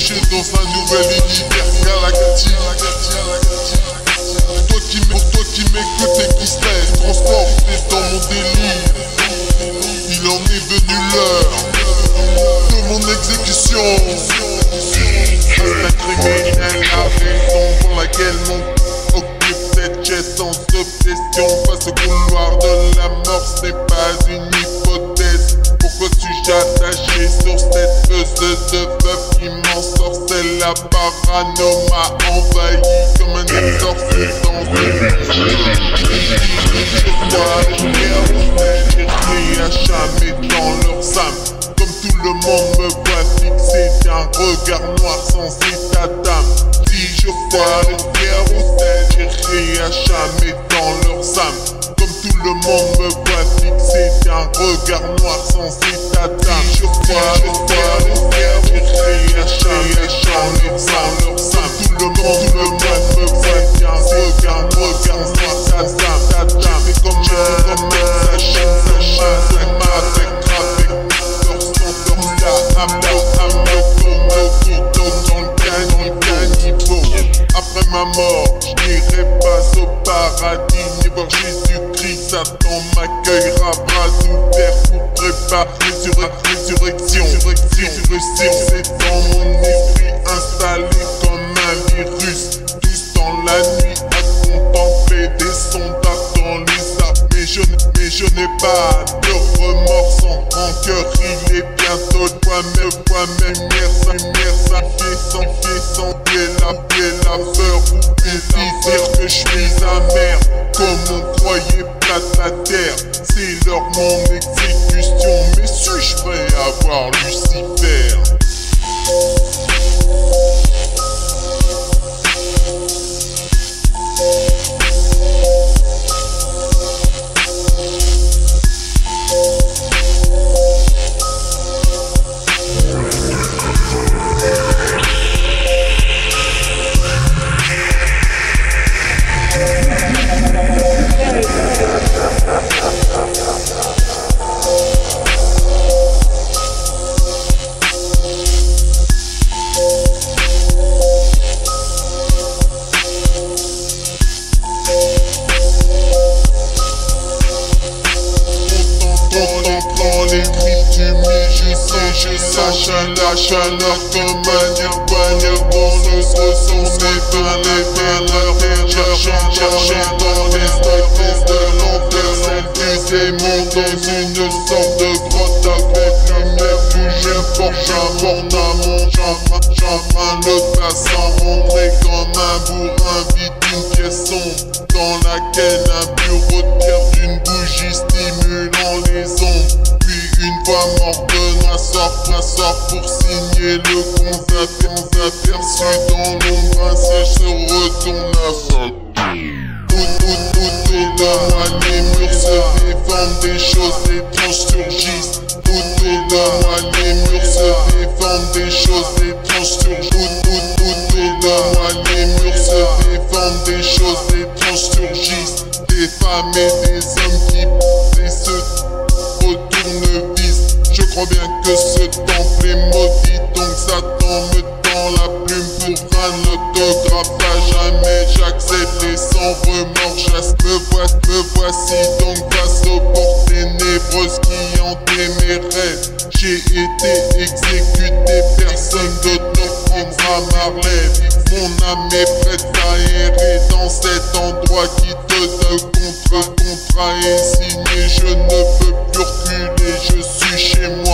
plongé dans un nouvel univers galactique. Pour toi qui pour toi qui m'écoute et qui se laisse transporter dans mon délire, il en est venu l'heure de mon exécution. Un criminel a raison pour laquelle mon occupe cette chaise sans obsession face au couloir de la mort, Pourquoi suis-je sur cette peuse de bœuf qui m'en C'est La parano m'a envahi comme un exorcisme guerres, j'ai à jamais dans leur âme tout le monde me voit fixé d'un regard noir sans état d'âme. Si je vois les pierres au sel, j'irai à jamais dans leurs âmes. Comme tout le monde me voit fixé d'un regard noir sans état d'âme. Je vois les pierres, j'irai à jamais dans leurs âmes. Tout le monde me voit me voit d'un regard noir état d'âme. J'ai comme un comme ça chaîne, ça chaîne, avec après ma mort, je au paradis ni Jésus-Christ. Satan m'accueillera bras ouverts pour préparer résurrection. Résurrection, c'est dans mon esprit installé comme un virus. Tous dans la nuit à contempler des soldats dans les arbres. Mais je, je n'ai pas de remords sans rancœur. Il est bientôt toi-même, toi-même, merci, merci, sans pied, sans pied, la pied, la peur, ou dire que je suis amer, comme on croyait plate la terre, c'est leur mon exécution, mais suis-je prêt à voir Lucifer? La chaleur comme un irpagnon Dans le son mes peines, les peines, Cherchant, cherchant dans les stocks de l'enfer. Celle du démon dans une sorte de grotte avec lumière Bouger fort, j'aborde à mon chemin Chemin le passant. Montré comme un bourrin vide une pièce sombre Dans laquelle un bureau de pierre d'une bougie stimulant les ondes fois mort, Benoît sort, sort pour signer le contrat. aperçu dans l'ombre, siège se retourne à sa tout, tout, tout est là, les murs se déforment, des choses étranges surgissent. Tout est là, les murs se déforment, des choses étranges surgissent. Tout, tout, tout est là, les murs se déforment, des choses étranges surgissent. Des femmes et des bien que ce temple est maudit Donc Satan me tend la plume pour un autographe. À jamais j'accepte sans remords Me voici, me voici donc face aux portes ténébreuses qui hantaient mes J'ai été exécuté, personne de te prendra ma Mon âme est prête à errer dans cet endroit qui te donne contre contrat est signé Je ne peux plus reculer